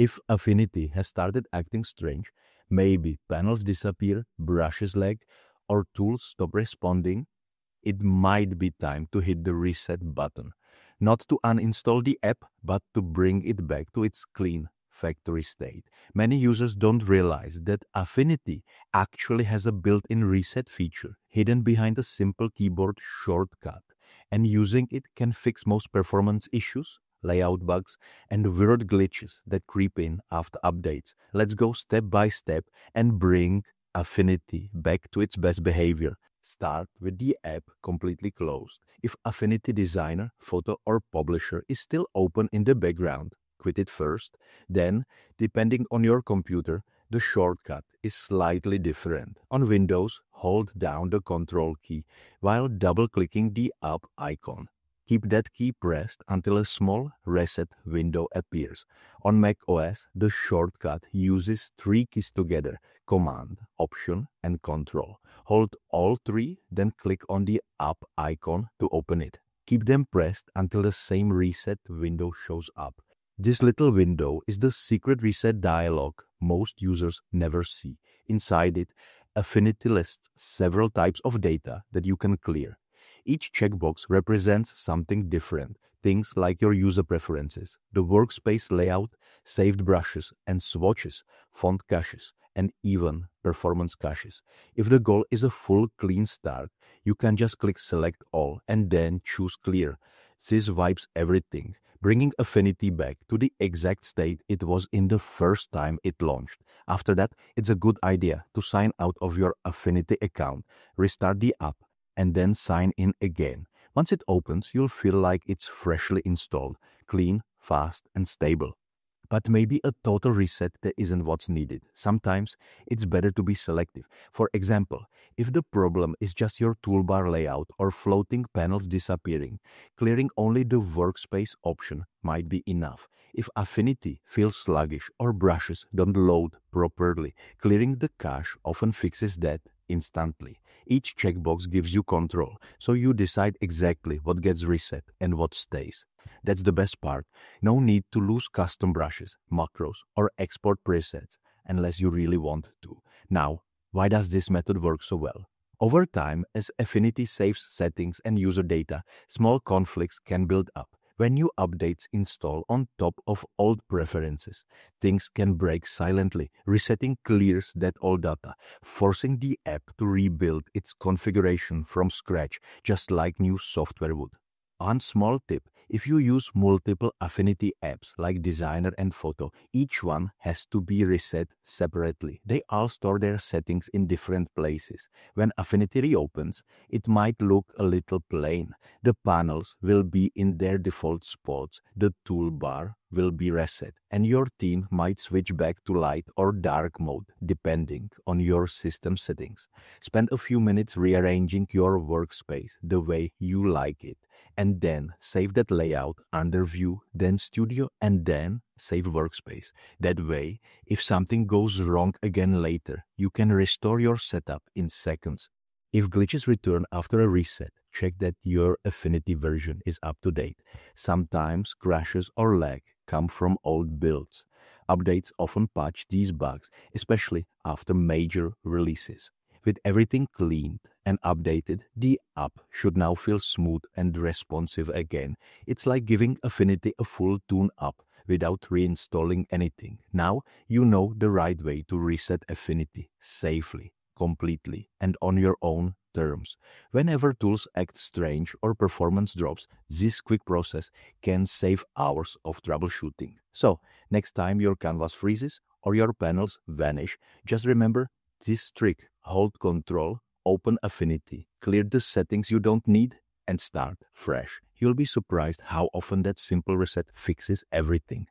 If Affinity has started acting strange, maybe panels disappear, brushes lag, or tools stop responding, it might be time to hit the reset button. Not to uninstall the app, but to bring it back to its clean factory state. Many users don't realize that Affinity actually has a built-in reset feature hidden behind a simple keyboard shortcut, and using it can fix most performance issues, layout bugs, and weird glitches that creep in after updates. Let's go step by step and bring Affinity back to its best behavior. Start with the app completely closed. If Affinity Designer, Photo, or Publisher is still open in the background, quit it first. Then, depending on your computer, the shortcut is slightly different. On Windows, hold down the Control key while double-clicking the up icon. Keep that key pressed until a small reset window appears. On Mac OS, the shortcut uses three keys together, Command, Option, and Control. Hold all three, then click on the up icon to open it. Keep them pressed until the same reset window shows up. This little window is the secret reset dialog most users never see. Inside it, Affinity lists several types of data that you can clear. Each checkbox represents something different, things like your user preferences, the workspace layout, saved brushes and swatches, font caches, and even performance caches. If the goal is a full clean start, you can just click select all and then choose clear. This wipes everything bringing Affinity back to the exact state it was in the first time it launched. After that, it's a good idea to sign out of your Affinity account, restart the app, and then sign in again. Once it opens, you'll feel like it's freshly installed, clean, fast, and stable. But maybe a total reset isn't what's needed. Sometimes it's better to be selective. For example, if the problem is just your toolbar layout or floating panels disappearing, clearing only the workspace option might be enough. If Affinity feels sluggish or brushes don't load properly, clearing the cache often fixes that instantly. Each checkbox gives you control, so you decide exactly what gets reset and what stays. That's the best part. No need to lose custom brushes, macros, or export presets unless you really want to. Now, why does this method work so well? Over time, as Affinity saves settings and user data, small conflicts can build up. When new updates install on top of old preferences, things can break silently. Resetting clears that old data, forcing the app to rebuild its configuration from scratch, just like new software would. One small tip if you use multiple Affinity apps like Designer and Photo, each one has to be reset separately. They all store their settings in different places. When Affinity reopens, it might look a little plain. The panels will be in their default spots, the toolbar will be reset, and your team might switch back to light or dark mode depending on your system settings. Spend a few minutes rearranging your workspace the way you like it and then save that layout under View, then Studio, and then save Workspace. That way, if something goes wrong again later, you can restore your setup in seconds. If glitches return after a reset, check that your Affinity version is up to date. Sometimes crashes or lag come from old builds. Updates often patch these bugs, especially after major releases. With everything cleaned and updated, the app should now feel smooth and responsive again. It's like giving Affinity a full tune up without reinstalling anything. Now you know the right way to reset Affinity safely, completely, and on your own terms. Whenever tools act strange or performance drops, this quick process can save hours of troubleshooting. So, next time your canvas freezes or your panels vanish, just remember this trick hold control, open Affinity, clear the settings you don't need, and start fresh. You'll be surprised how often that simple reset fixes everything.